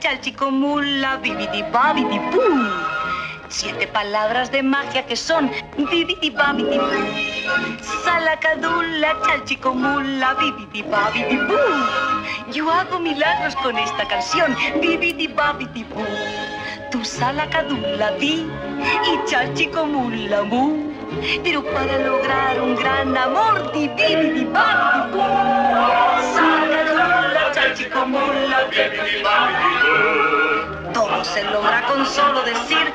chalchicomula, bibidi babidi boo. Siete palabras de magia que son bibidi babidi boo. Salacadula, chalchicomula, bibidi babidi boo. Yo hago milagros con esta canción, bibidi babidi boo. Tu salacadula di y chalchicomula mu. Pero para lograr un gran amor, di Todo se logra con solo decir